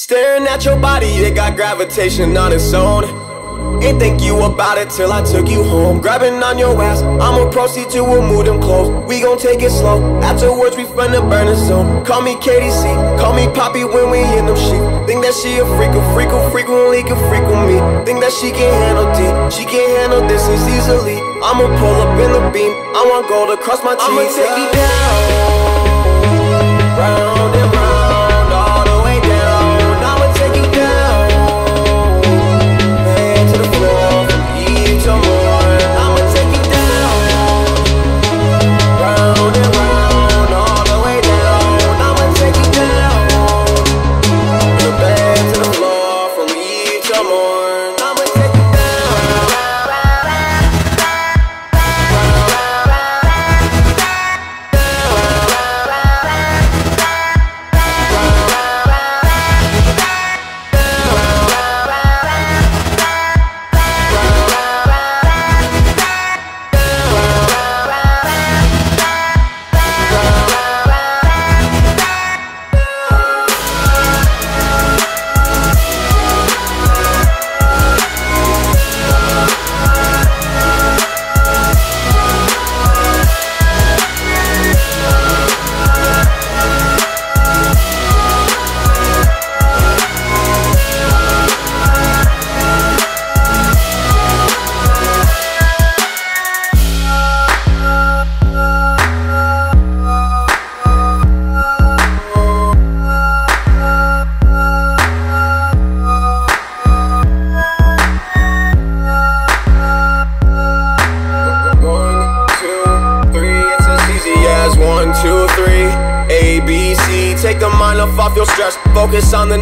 Staring at your body, it got gravitation on its own. Ain't think you about it till I took you home. Grabbing on your ass, I'ma proceed to remove them clothes. We gon' take it slow. Afterwards, we from the burner zone. Call me KDC, call me Poppy when we in them sheets. Think that she a freak, a freak, who frequently can freak with me. Think that she can handle deep, she can handle this as easily. I'ma pull up in the beam, I want gold across my teeth. I'ma take you down, round,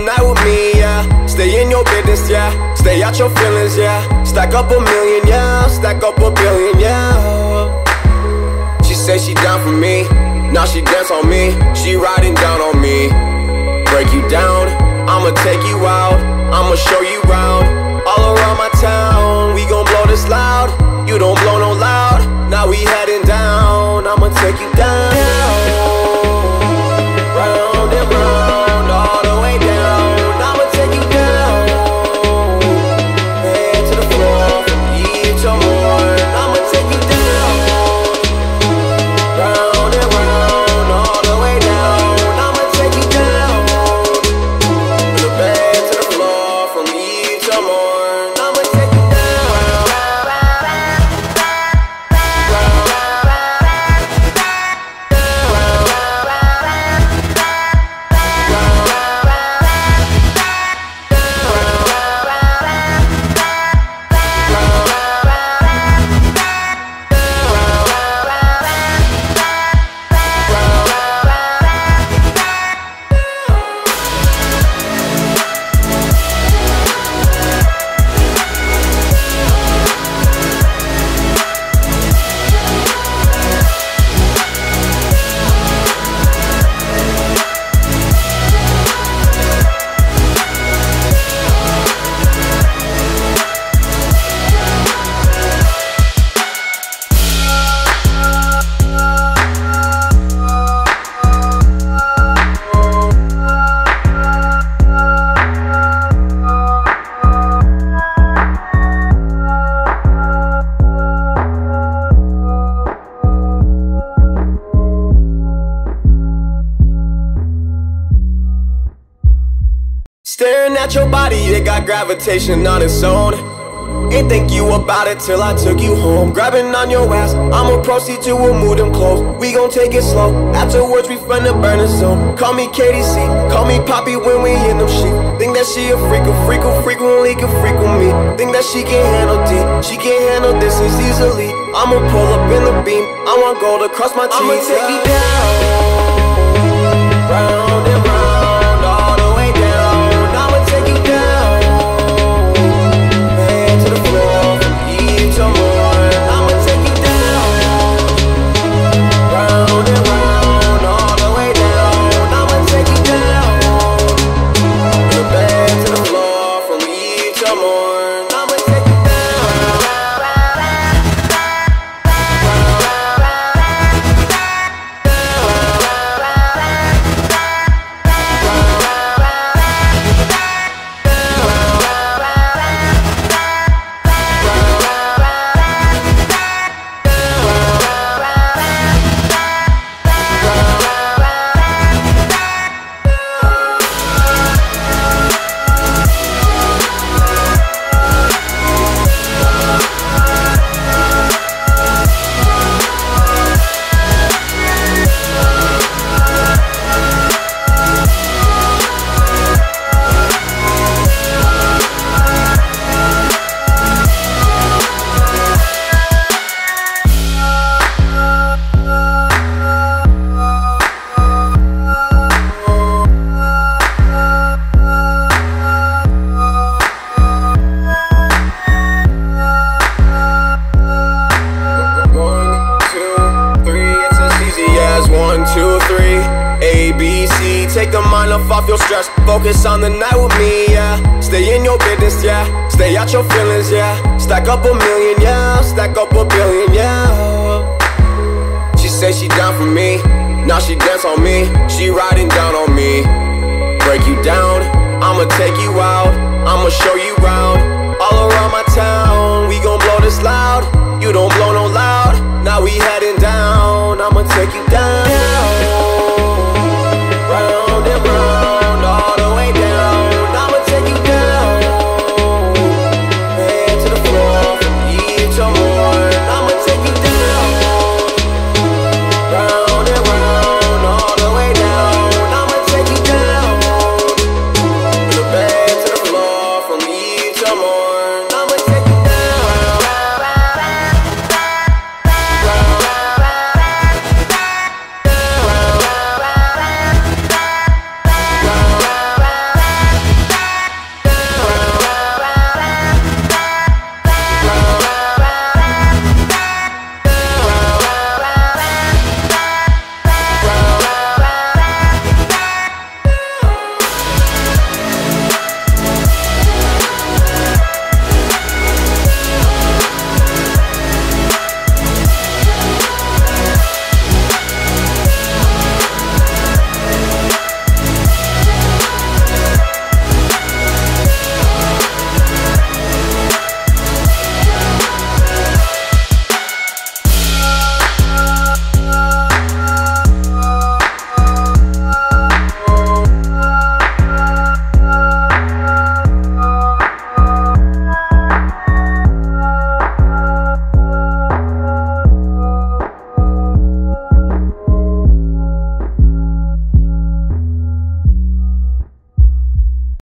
night with me, yeah. Stay in your business, yeah. Stay out your feelings, yeah. Stack up a million, yeah. Stack up a billion, yeah. She say she down for me. Now she dance on me. She riding down on me. Break you down. I'ma take you out. I'ma show you round. All around my town. We gon' blow this loud. You don't blow no loud. Now we heading down. I'ma take you down. Staring at your body, it got gravitation on its own. Ain't think you about it till I took you home. Grabbing on your ass, I'ma proceed to remove them clothes. We gon' take it slow. Afterwards, we from the burner zone. Call me KDC, call me Poppy when we in them sheets. Think that she a freak, a freak who frequently can freak with me. Think that she can handle deep, she can handle this as easily. I'ma pull up in the beam, I want gold across my teeth. I'ma take you down, with me, yeah. Stay in your business, yeah. Stay out your feelings, yeah. Stack up a million, yeah. Stack up a billion, yeah. She say she down for me. Now she dance on me. She riding down on me. Break you down. I'ma take you out. I'ma show you round. All around my town. We gon' blow this loud. You don't blow no loud. Now we heading down. I'ma take you down.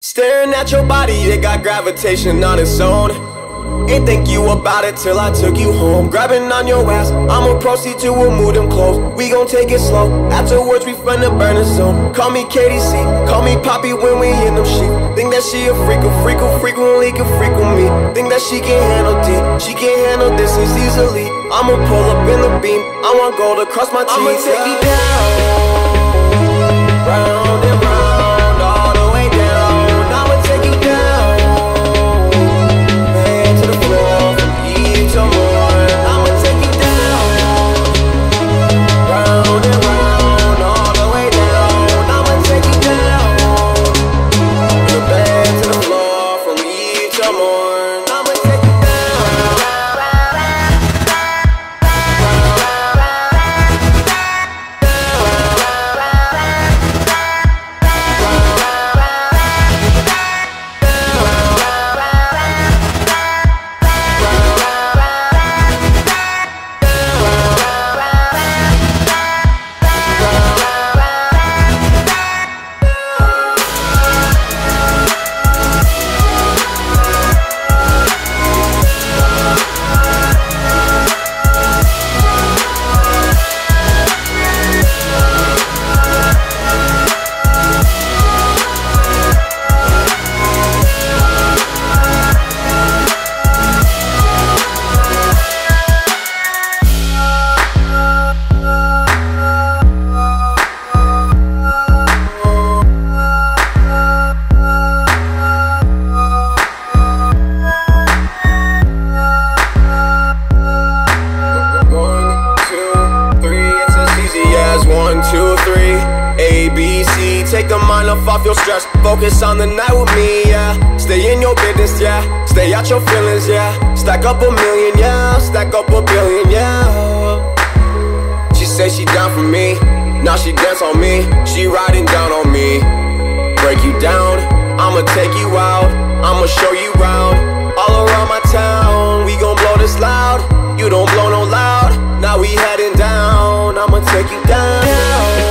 Staring at your body, it got gravitation on its own. Ain't think you about it till I took you home. Grabbing on your ass, I'ma proceed to remove them clothes. We gon' take it slow. Afterwards, we finna burn the zone. Call me KDC, call me Poppy when we in them sheets. Think that she a freak, a freak, a frequently can freak with me. Think that she can handle deep, she can handle this as easily. I'ma pull up in the beam, I want gold across my teeth. I'ma take you down, round, Night with me, yeah. Stay in your business, yeah. Stay out your feelings, yeah. Stack up a million, yeah. Stack up a billion, yeah. She say she down for me. Now she dance on me. She riding down on me. Break you down. I'ma take you out. I'ma show you round. All around my town. We gon' blow this loud. You don't blow no loud. Now we heading down. I'ma take you down.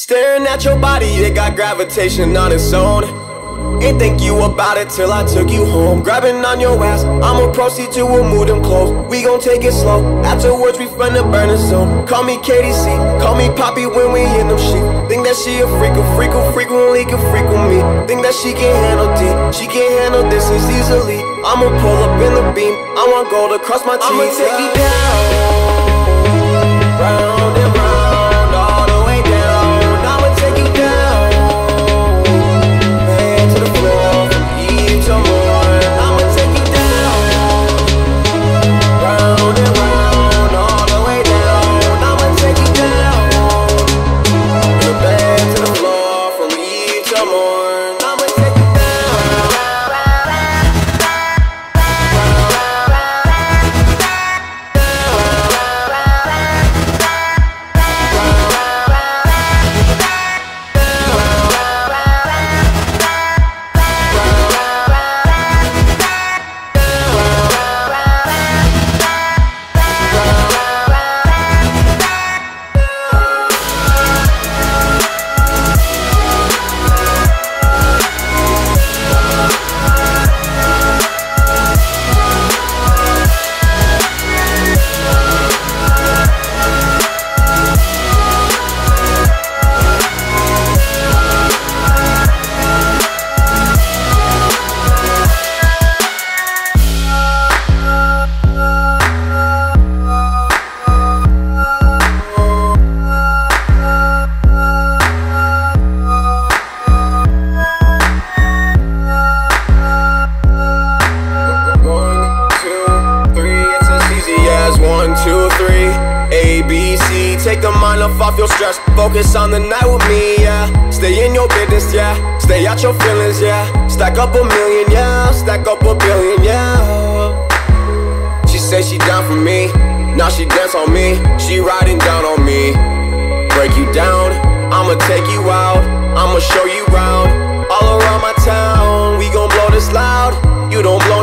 Staring at your body, it got gravitation on its own. Ain't think you about it till I took you home. Grabbing on your ass, I'ma proceed to remove them clothes. We gon' take it slow. Afterwards, we burn the zone. Call me KDC, call me Poppy when we in them sheets. Think that she a freak, a freak, who frequently can freak with me. Think that she can handle deep, she can handle this as easily. I'ma pull up in the beam, I want gold across my teeth. I'ma take you down, with me, yeah. Stay in your business, yeah. Stay out your feelings, yeah. Stack up a million, yeah. Stack up a billion, yeah. She say she down for me. Now she dance on me. She riding down on me. Break you down. I'ma take you out. I'ma show you round. All around my town. We gon' blow this loud. You don't blow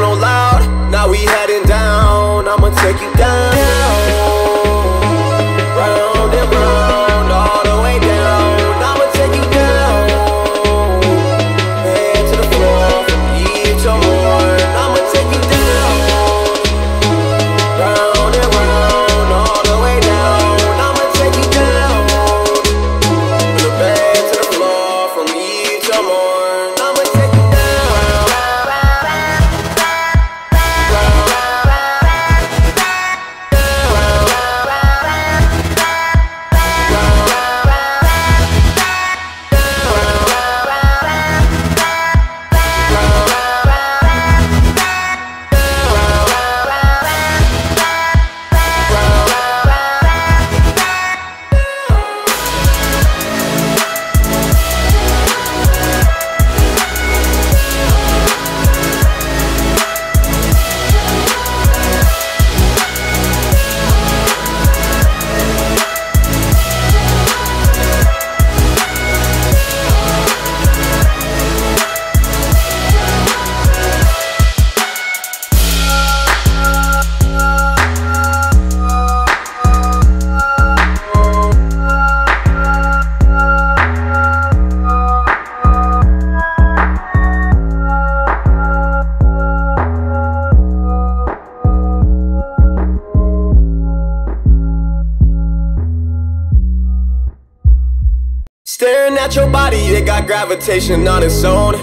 Staring at your body, it got gravitation on its own.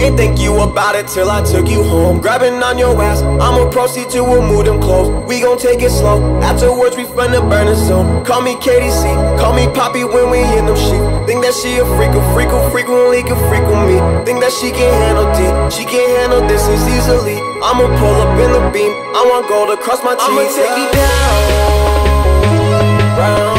Ain't think you about it till I took you home. Grabbing on your ass, I'ma proceed to remove them clothes. We gon' take it slow. Afterwards, we finna the the zone. Call me KDC, call me Poppy when we in them sheets. Think that she a freak, a freak who frequently can freak with me. Think that she can handle deep, she can handle this as easily. I'ma pull up in the beam, I want gold across my teeth. I'ma take you down, round,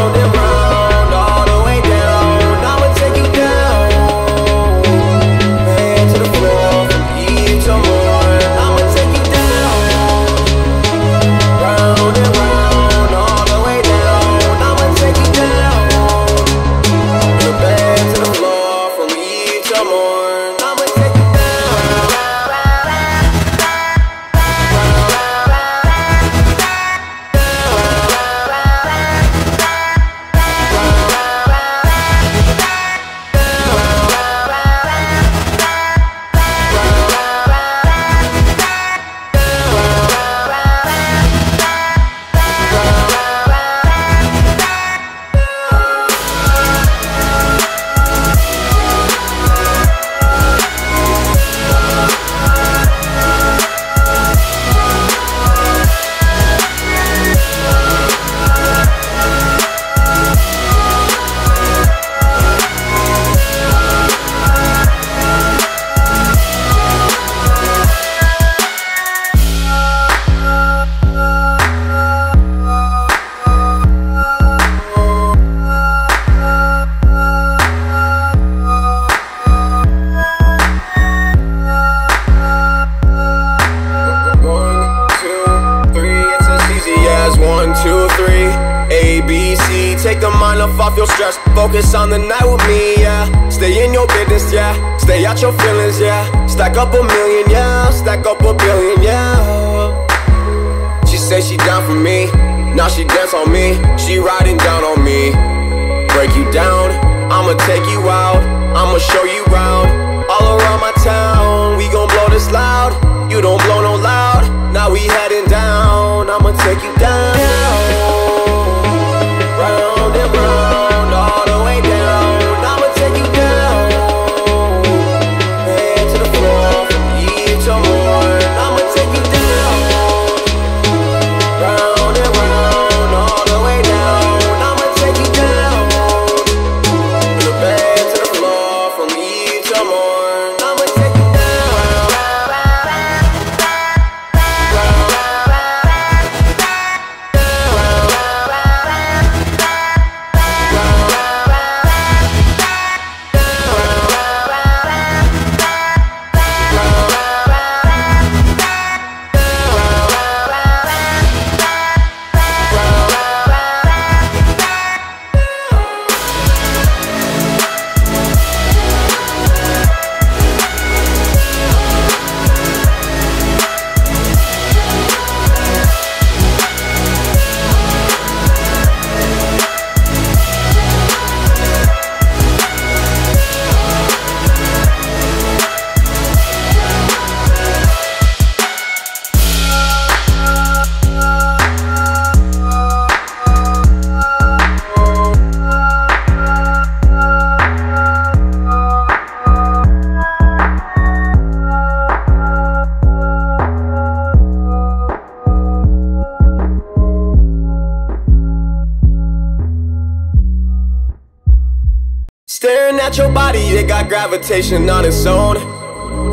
with me, yeah. Stay in your business, yeah. Stay out your feelings, yeah. Stack up a million, yeah. Stack up a billion, yeah. She say she down for me. Now she dance on me. She riding down on me. Break you down. I'ma take you out. I'ma show you round. All around my town. We gon' blow this loud. You don't blow no loud. Now we heading down. I'ma take you down. Staring at your body, it got gravitation on its own.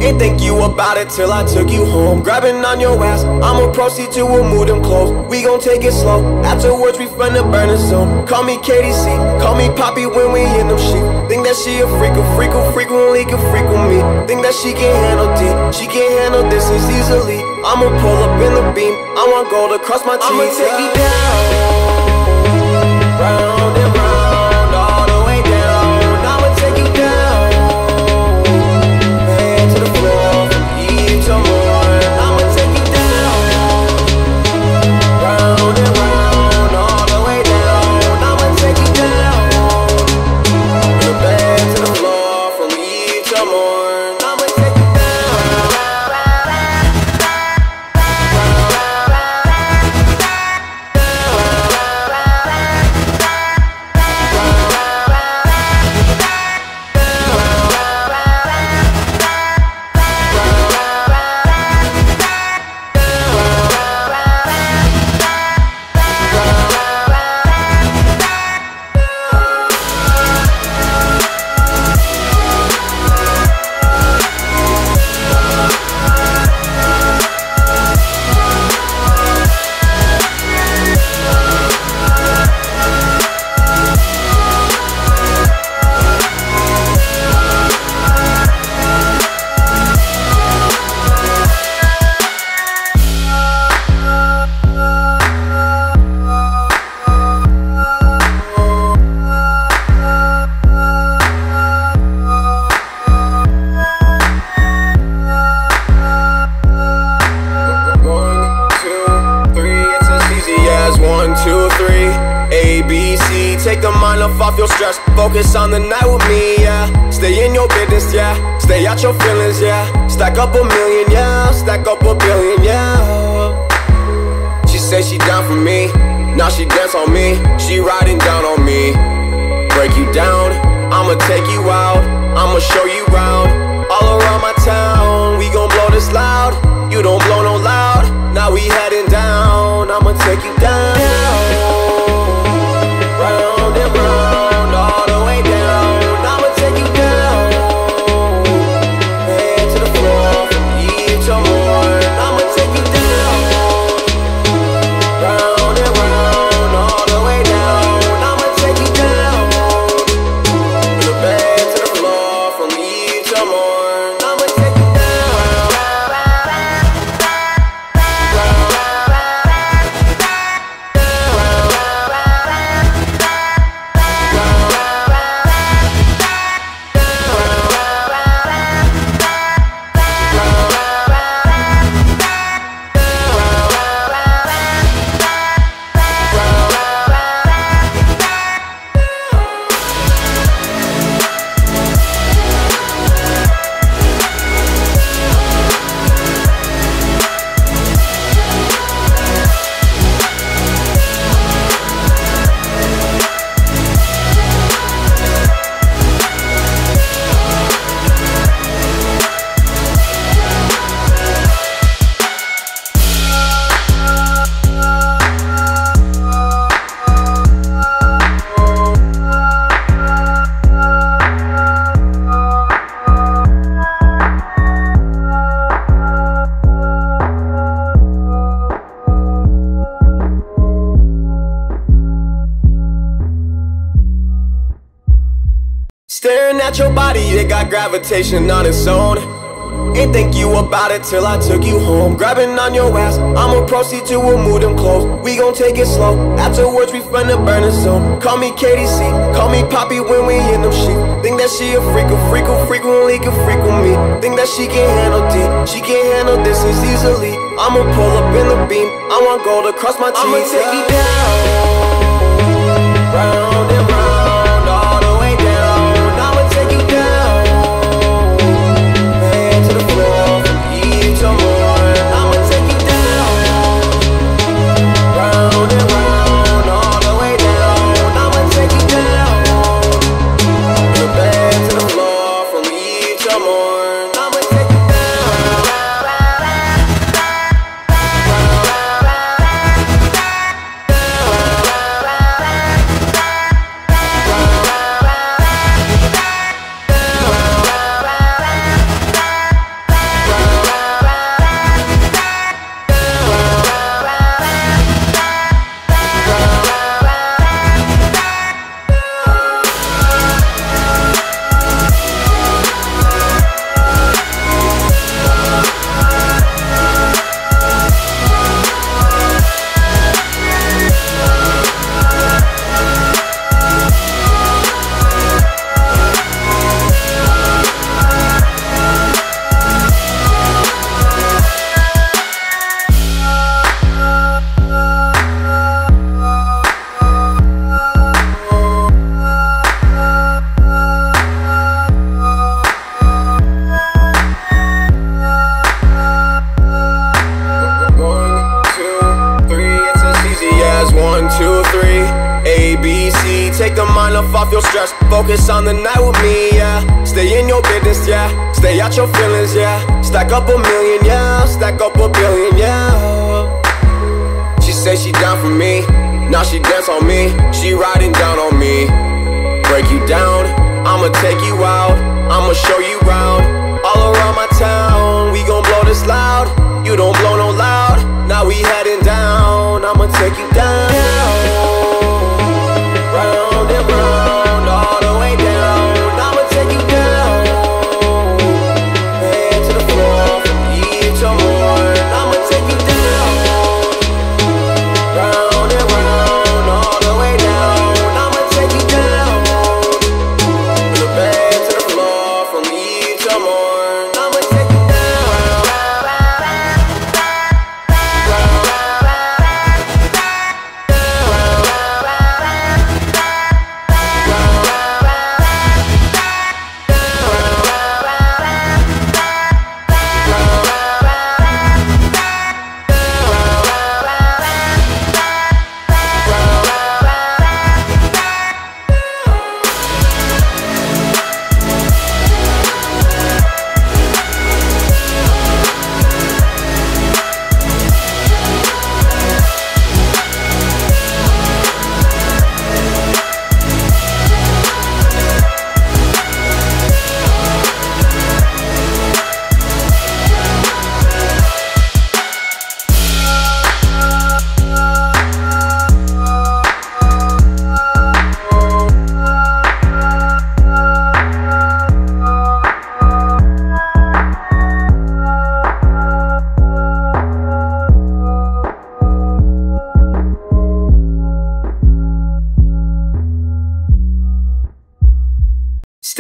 Ain't think you about it till I took you home. Grabbing on your ass, I'ma proceed to remove them clothes. We gon' take it slow. Afterwards, we from the burner zone. Call me KDC, call me Poppy when we in them sheets. Think that she a freak, a freak, who frequently can freak with me. Think that she can handle D, she can handle this as easily. I'ma pull up in the beam, I want gold across my teeth. I'ma take you down, round, me, yeah. Stay in your business, yeah. Stay out your feelings, yeah. Stack up a million, yeah. Stack up a billion, yeah. She say she down for me. Now she dance on me. She riding down on me. Break you down. I'ma take you out. I'ma show you round. All around my town. We gon' blow this loud. You don't blow no loud. Now we heading down. I'ma take you down. Staring at your body, it got gravitation on its own. Ain't think you about it till I took you home. Grabbing on your ass, I'ma proceed to remove them clothes. We gon' take it slow. Afterwards, we burn the zone. Call me KDC, call me Poppy when we in them sheets. Think that she a freak, a freak, a frequently can freak with me. Think that she can handle D, she can handle this as easily. I'ma pull up in the beam, I want gold across my teeth. I'ma take you down, round, me, yeah. Stay in your business, yeah. Stay out your feelings, yeah. Stack up a million, yeah. Stack up a billion, yeah. She say she down for me. Now she dance on me. She riding down on me. Break you down. I'ma take you out. I'ma show you round. All around my town. We gon' blow this loud. You don't blow no loud. Now we heading down. I'ma take you down.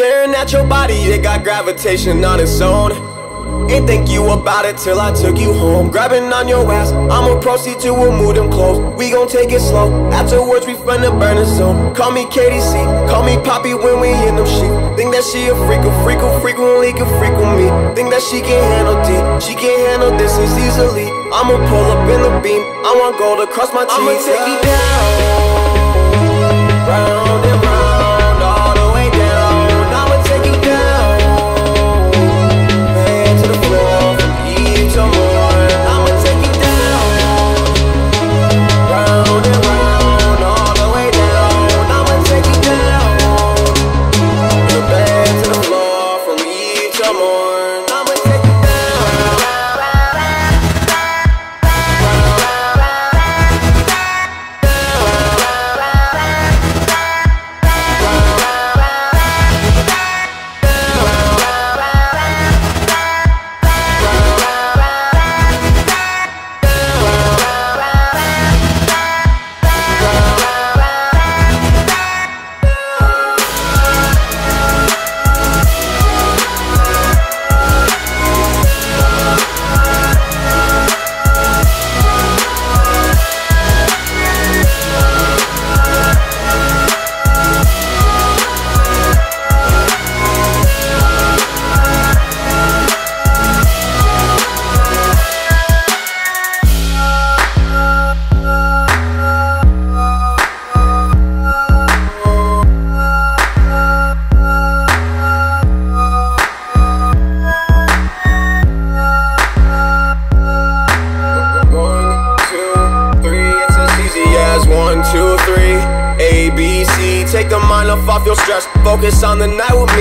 Staring at your body, it got gravitation on its own. Ain't think you about it till I took you home. Grabbing on your ass, I'ma proceed to remove them clothes. We gon' take it slow. Afterwards, we finna the the zone. Call me KDC, call me Poppy when we in them sheets. Think that she a freak, a freak, who frequently can freak with me. Think that she can handle D, she can handle this as easily. I'ma pull up in the beam, I want gold across my teeth. I'ma take you down,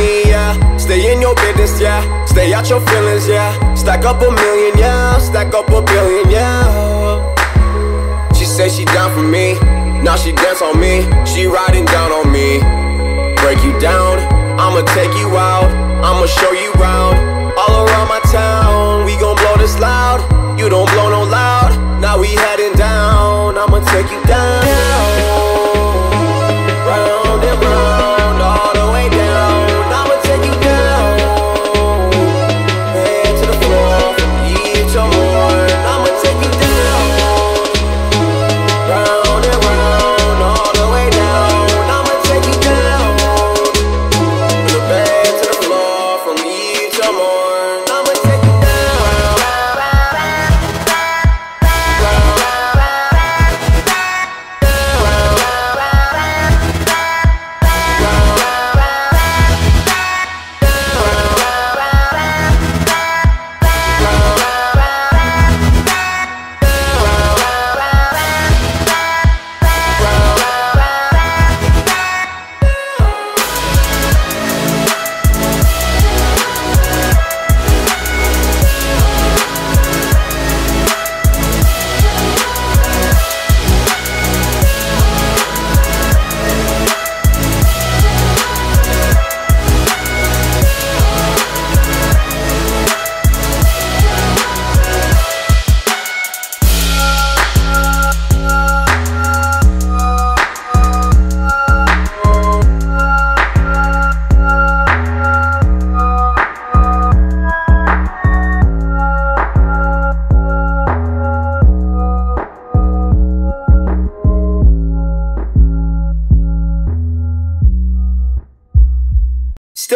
me, yeah. Stay in your business, yeah. Stay out your feelings, yeah. Stack up a million, yeah. Stack up a billion, yeah. She say she down for me. Now she dance on me. She riding down on me. Break you down. I'ma take you out. I'ma show you round. All around my town. We gon' blow this loud. You don't blow no loud. Now we heading down. I'ma take you down.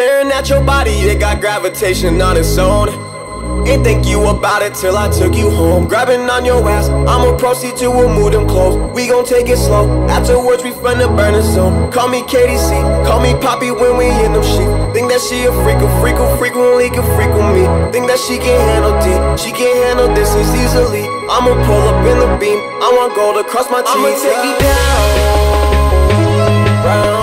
Staring at your body, it got gravitation on its own. Ain't think you about it till I took you home. Grabbing on your ass, I'ma proceed to remove them clothes. We gon' take it slow. Afterwards, we burn the zone. Call me KDC, call me Poppy when we in them sheets. Think that she a freak, a freak who frequently can freak with me. Think that she can handle deep, she can handle distance easily. I'ma pull up in the beam, I want gold across my teeth. I'ma take you down, round,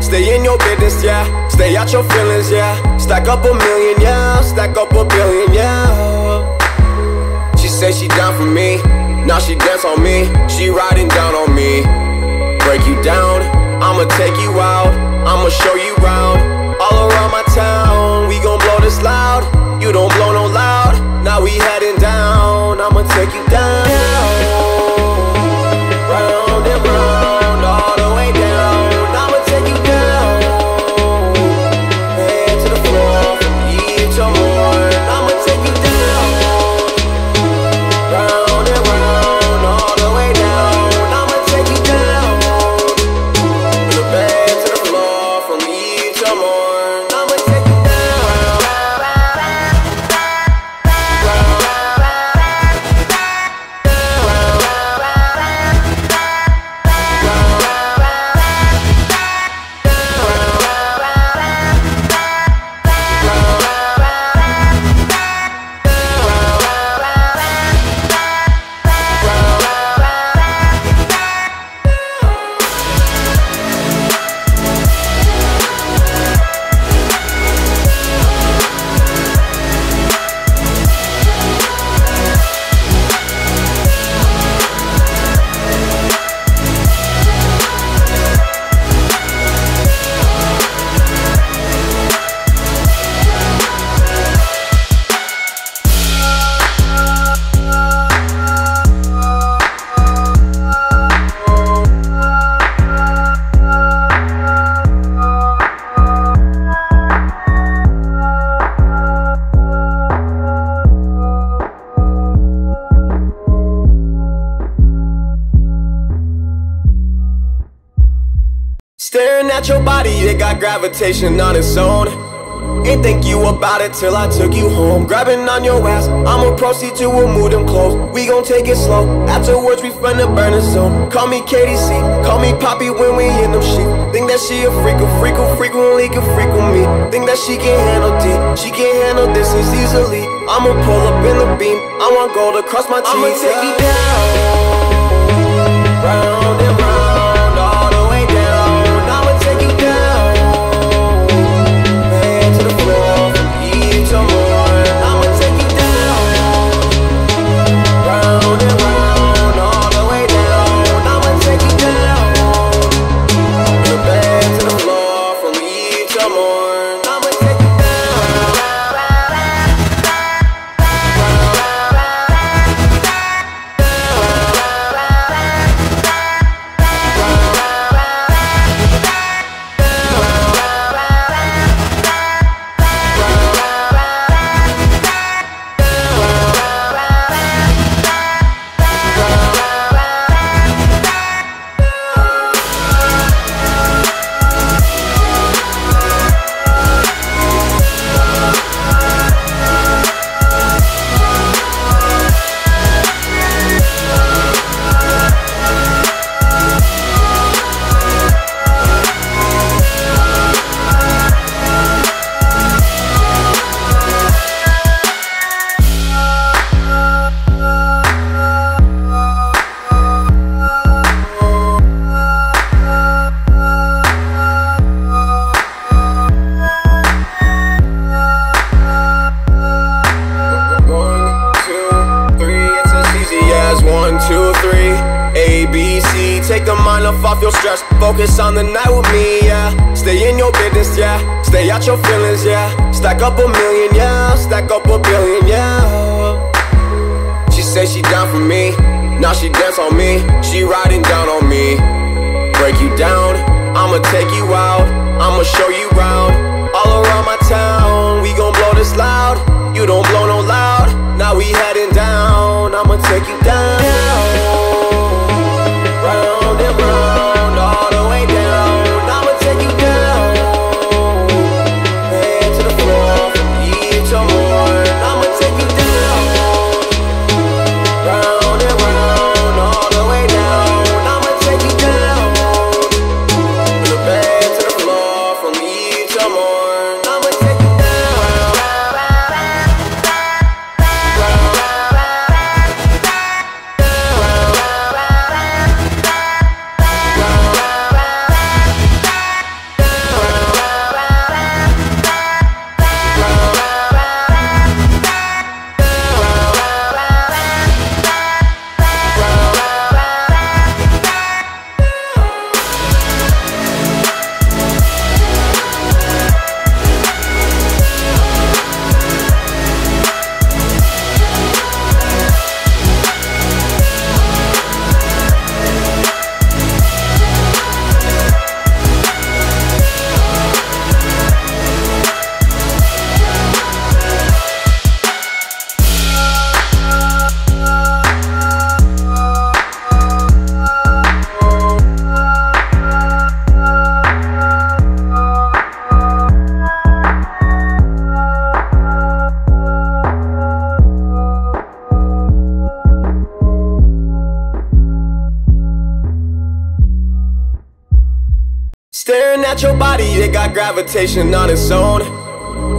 Stay in your business, yeah. Stay out your feelings, yeah. Stack up a million, yeah. Stack up a billion, yeah. She say she down for me. Now she dance on me. She riding down on me. Break you down. I'ma take you out. I'ma show you round. All around my town. We gon' blow this loud. You don't blow no loud. Now we heading down. I'ma take you down. Staring at your body, it got gravitation on its own. Ain't think you about it till I took you home. Grabbing on your ass, I'ma proceed to remove them clothes. We gon' take it slow. Afterwards, we finna the the zone. Call me KDC, call me Poppy when we in them sheets. Think that she a freak, a freak, who frequently can freak with me. Think that she can handle D, she can handle this as easily. I'ma pull up in the beam, I want gold across my teeth. I'ma take you down, business, yeah. Stay out your feelings, yeah. Stack up a million, yeah. Stack up a billion, yeah. She say she down for me. Now she dance on me. She riding down on me. Break you down. I'ma take you out. I'ma show you round. All around my town. We gon' blow this loud. You don't blow no loud. Now we heading down. I'ma take you down. Staring at your body, it got gravitation on its own.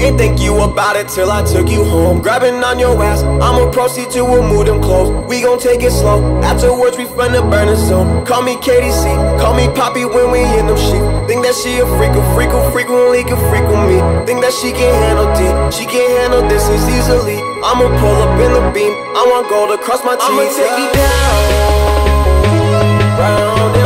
Ain't think you about it till I took you home. Grabbing on your ass, I'ma proceed to remove them clothes. We gon' take it slow. Afterwards, we burn the zone. Call me KDC, call me Poppy when we in them sheets. Think that she a freak, a freak, who frequently can freak with me. Think that she can handle D, she can handle this as easily. I'ma pull up in the beam, I want gold across my teeth. I'ma take you down, round and round,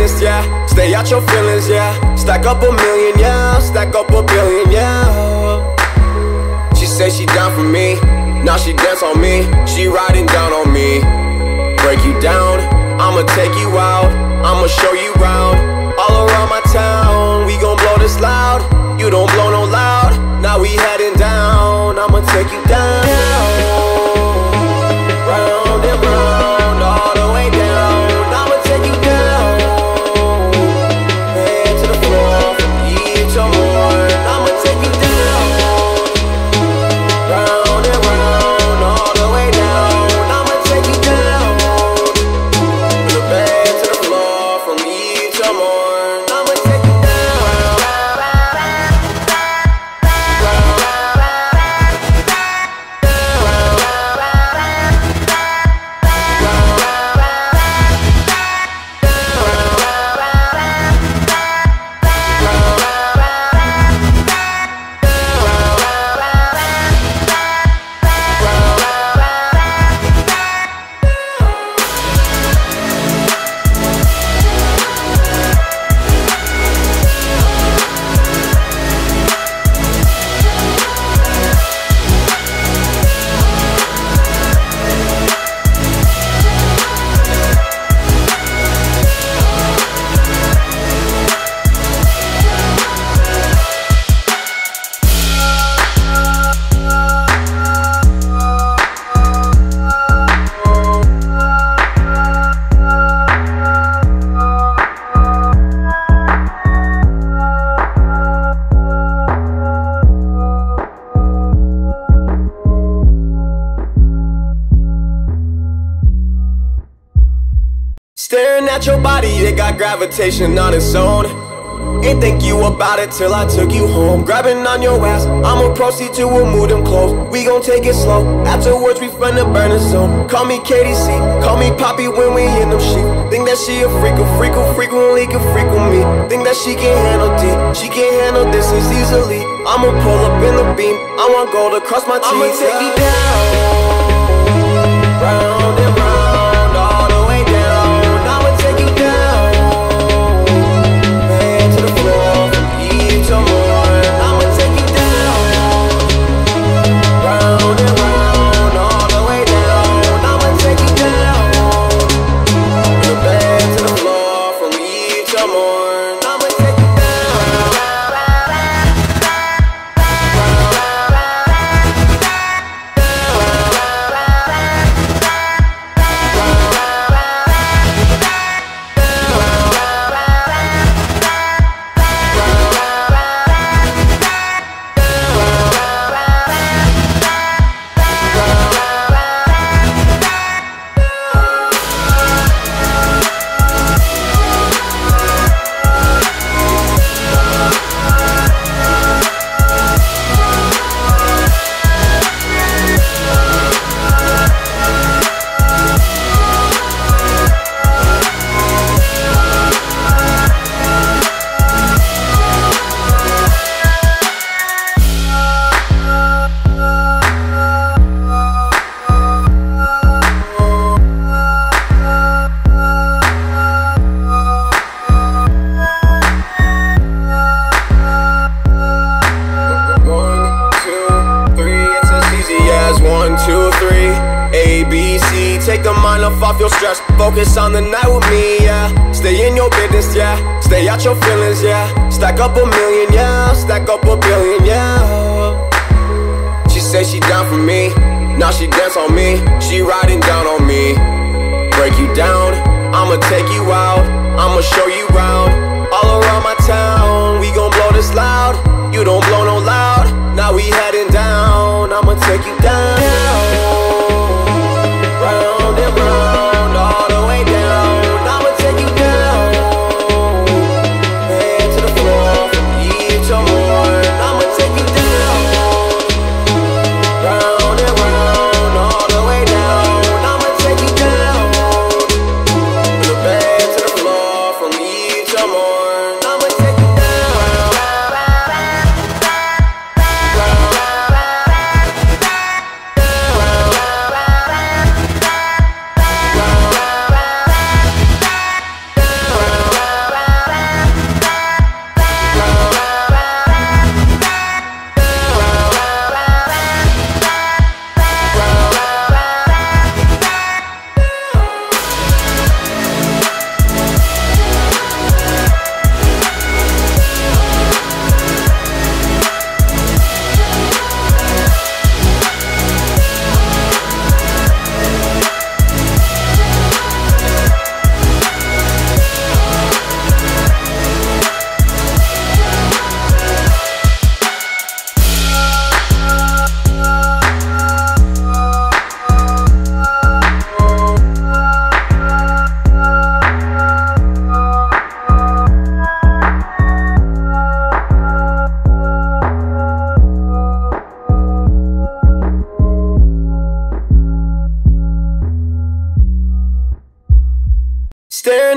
Business, yeah. Stay out your feelings, yeah. Stack up a million, yeah. Stack up a billion, yeah. She say she down for me. Now she dance on me. She riding down on me. Break you down. I'ma take you out. I'ma show you round. All around my town. We gon' blow this loud. You don't blow no loud. Now we heading down. I'ma take you down. Staring at your body, it got gravitation on its own. Ain't think you about it till I took you home. Grabbing on your ass, I'ma proceed to remove them clothes. We gon' take it slow. Afterwards, we burn the zone. Call me KDC, call me Poppy when we in them sheets. Think that she a freak, a freak who frequently can freak with me. Think that she can handle D, she can handle this as easily. I'ma pull up in the beam, I want gold across my teeth. I'ma take you down, round and Stay out your feelings, yeah. Stack up a million, yeah. Stack up a billion, yeah. She say she down for me. Now she dance on me. She riding down on me. Break you down. I'ma take you out. I'ma show you round. All around my town. We gon' blow this loud. You don't blow no loud. Now we heading down. I'ma take you down.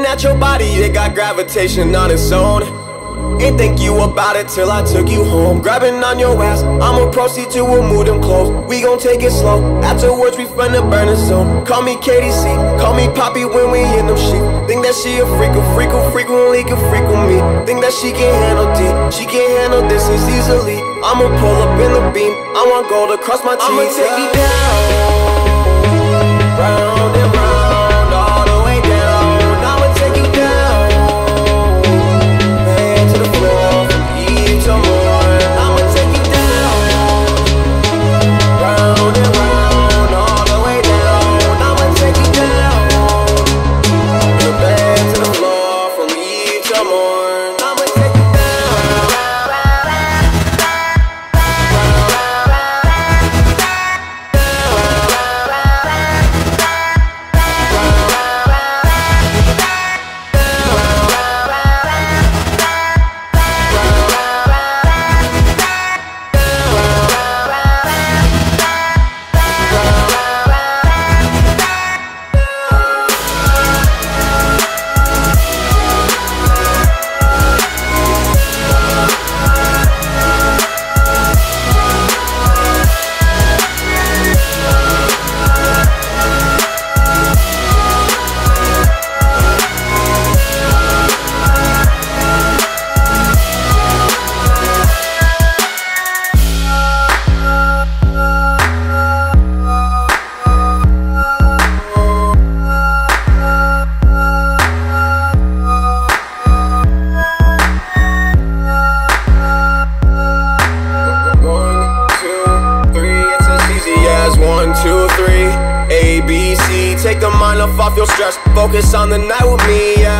Staring at your body, it got gravitation on its own. Ain't think you about it till I took you home. Grabbing on your ass, I'ma proceed to remove them clothes. We gon' take it slow. Afterwards, we finna the the zone. Call me KDC, call me Poppy when we in them sheets. Think that she a freak, a freak who frequently can freak with me. Think that she can handle D, she can handle this as easily. I'ma pull up in the beam, I want gold across my teeth. I'ma take you down, round.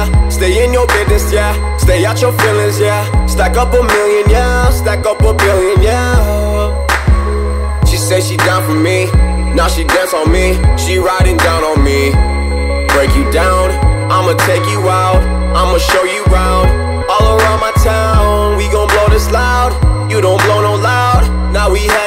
Yeah. Stay in your business, yeah. Stay out your feelings, yeah. Stack up a million, yeah. Stack up a billion, yeah. She say she down for me. Now she dance on me. She riding down on me. Break you down. I'ma take you out. I'ma show you round. All around my town We gon' blow this loud. You don't blow no loud. Now we heading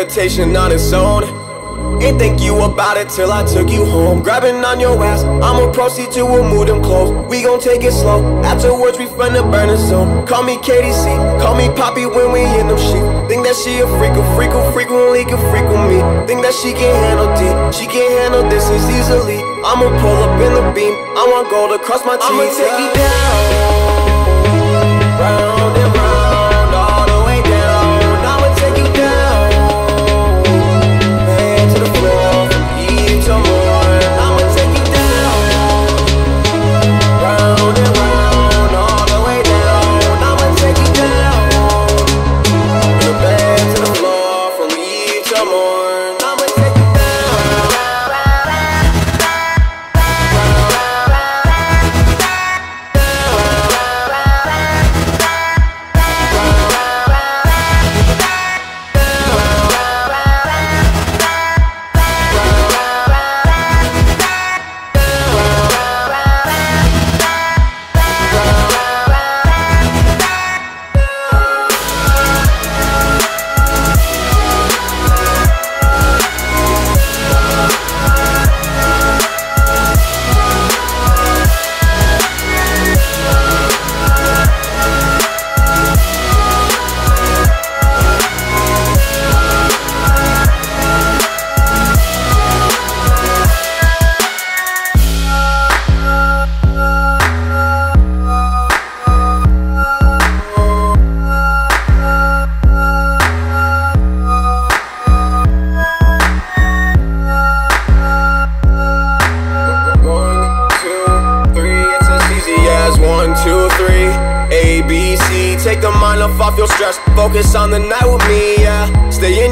gravitation on its own. Ain't think you about it till I took you home. Grabbing on your ass, I'ma proceed to remove them clothes. We gon' take it slow. Afterwards, we burn the zone. Call me KDC, call me Poppy when we in them sheets. Think that she a freak, a freak who frequently can freak with me. Think that she can handle D, she can handle this as easily. I'ma pull up in the beam, I want gold across my teeth. I'ma take you down, round.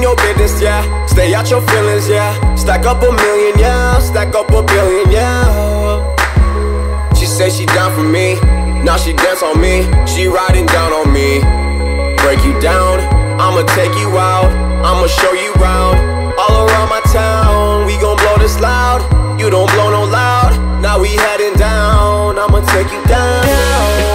Your business, yeah. Stay out your feelings, yeah. Stack up a million, yeah. Stack up a billion, yeah. She say she down for me. Now she dance on me. She riding down on me. Break you down. I'ma take you out. I'ma show you round. All around my town. We gon' blow this loud. You don't blow no loud. Now we heading down. I'ma take you down.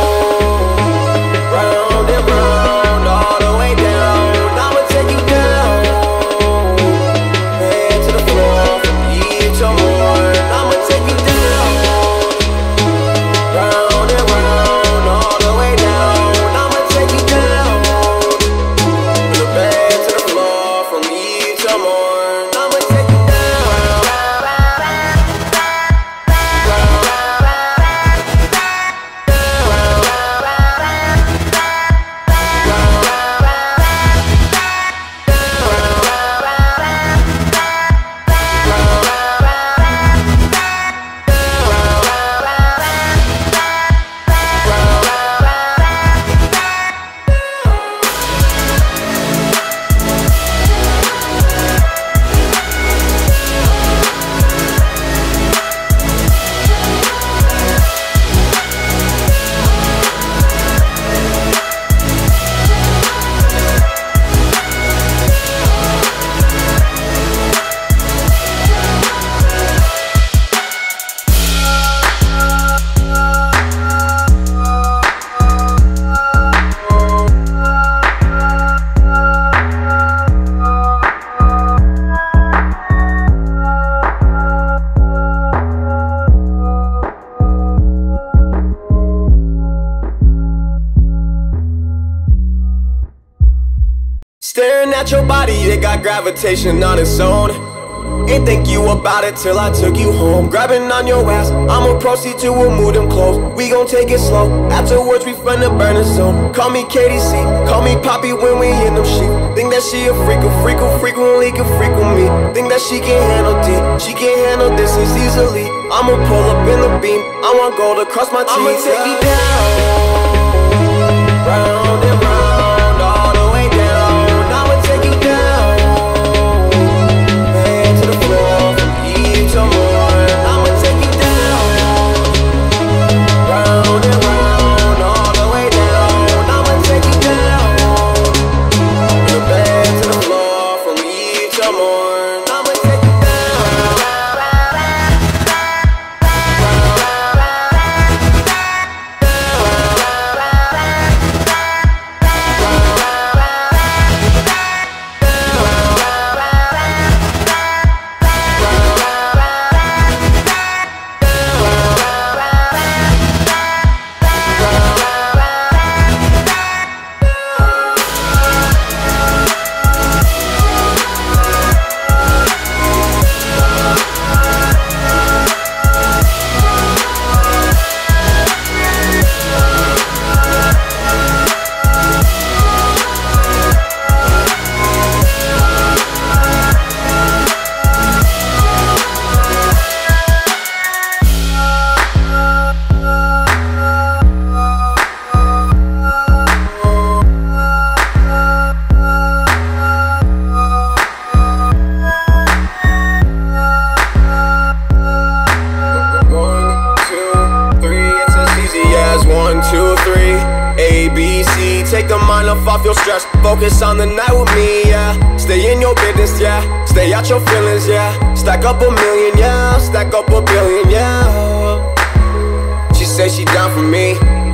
At your body, it got gravitation on its own. Ain't think you about it till I took you home. Grabbing on your ass, I'ma proceed to remove them clothes. We gon' take it slow. Afterwards, we burn the zone. Call me KDC, call me Poppy when we in them sheets. Think that she a freak, a freak, who frequently can freak with me. Think that she can handle deep, she can handle distance easily. I'ma pull up in the beam, I want gold across my teeth. I'ma take you down, round, business, yeah. Stay out your feelings, yeah. Stack up a million, yeah. Stack up a billion, yeah. She say she down for me.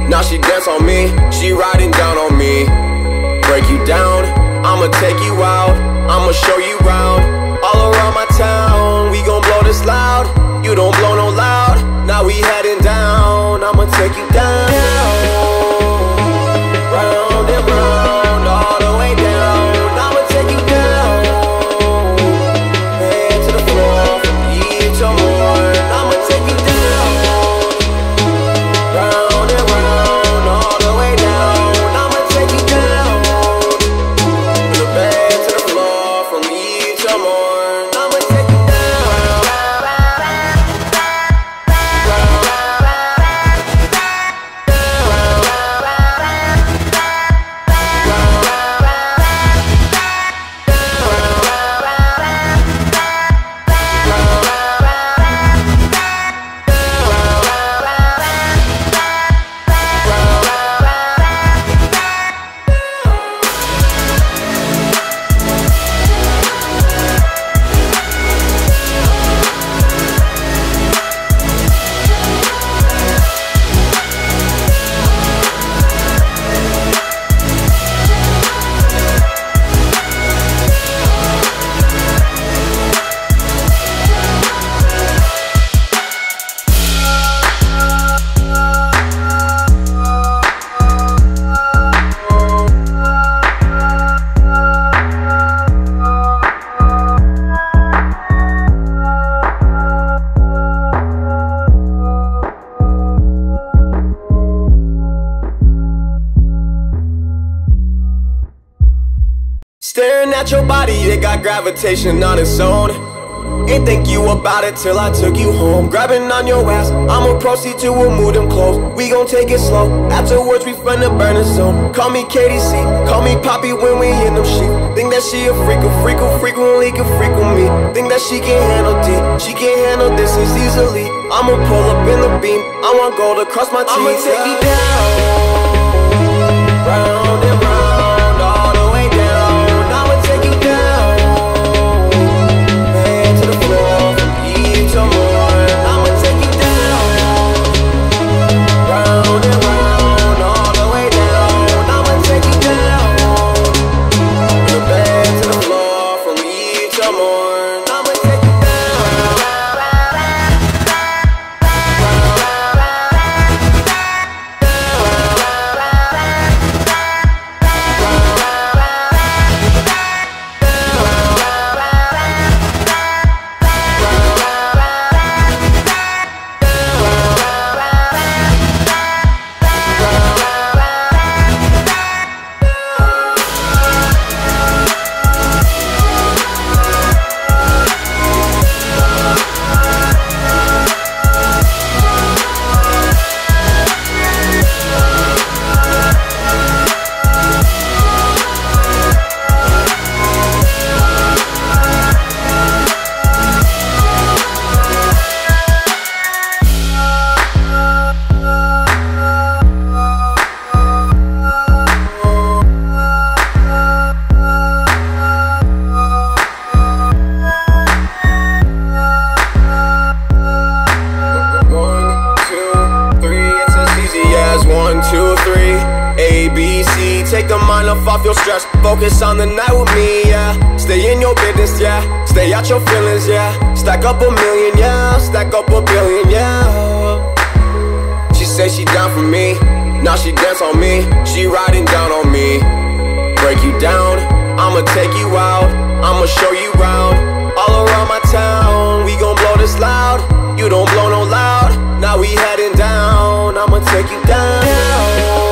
Now she dance on me. She riding down on me. Break you down. I'ma take you out. I'ma show you round. All around my town. We gon' blow this loud. You don't blow no loud. Now we heading down. I'ma take you down. At your body, it got gravitation on its own. Ain't think you about it till I took you home. Grabbing on your ass, I'ma proceed to remove them clothes. We gon' take it slow. Afterwards, we from the burner zone. Call me KDC, call me Poppy when we in them sheets. Think that she a freak, a freak, who frequently can freak with me. Think that she can handle D, she can handle this as easily. I'ma pull up in the beam, I want gold across my teeth. I'ma take you down, round, your business, yeah. Stay out your feelings, yeah. Stack up a million, yeah. Stack up a billion, yeah. She say she down for me. Now she dance on me. She riding down on me. Break you down. I'ma take you out. I'ma show you round All around my town We gon' blow this loud. You don't blow no loud. Now we heading down. I'ma take you down.